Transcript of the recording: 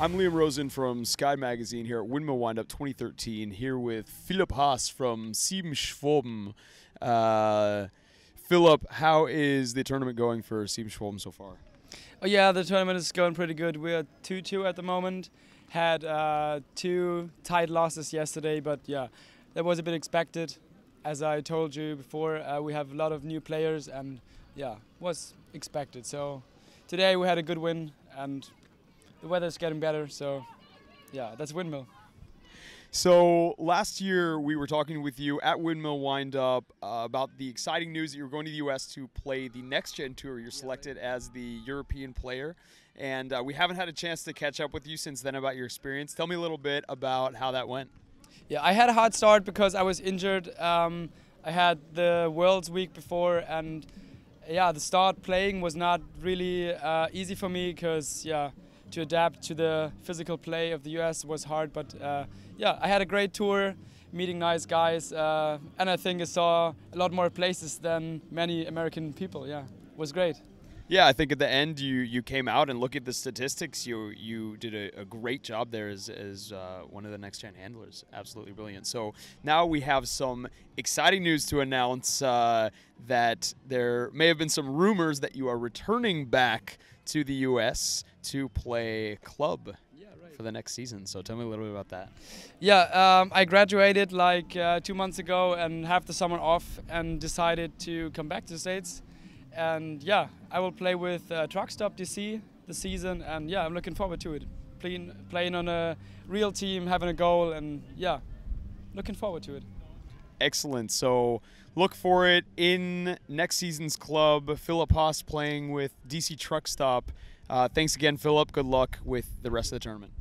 I'm Liam Rosen from Skyd Magazine here at Windmill Windup 2013, here with Philipp Haas from Sieben Schwaben. Uh, Philipp, how is the tournament going for Sieben Schwaben so far? Oh yeah, the tournament is going pretty good. We're 2-2 at the moment. Had uh, two tight losses yesterday, but yeah, that was a bit expected. As I told you before, uh, we have a lot of new players, and yeah, was expected. So today we had a good win, and the weather's getting better, so yeah, that's Windmill. So last year we were talking with you at Windmill Windup uh, about the exciting news that you were going to the U.S. to play the NexGen Tour. You're selected as the European player, and uh, we haven't had a chance to catch up with you since then about your experience. Tell me a little bit about how that went. Yeah, I had a hard start because I was injured. Um, I had the Worlds week before, and yeah, the start playing was not really uh, easy for me because yeah to adapt to the physical play of the US was hard. But uh, yeah, I had a great tour, meeting nice guys, uh, and I think I saw a lot more places than many American people. Yeah, it was great. Yeah, I think at the end you, you came out and look at the statistics. You you did a, a great job there as, as uh, one of the next gen handlers. Absolutely brilliant. So now we have some exciting news to announce uh, that there may have been some rumors that you are returning back to the U.S. to play club for the next season. So tell me a little bit about that. Yeah, um, I graduated like uh, two months ago and have the summer off and decided to come back to the States. And yeah, I will play with uh, Truck Stop DC the season, and yeah, I'm looking forward to it. Playing, playing on a real team, having a goal, and yeah, looking forward to it. Excellent. So look for it in next season's club. Philipp Haas playing with DC Truck Stop. Uh, thanks again, Philipp. Good luck with the rest of the tournament.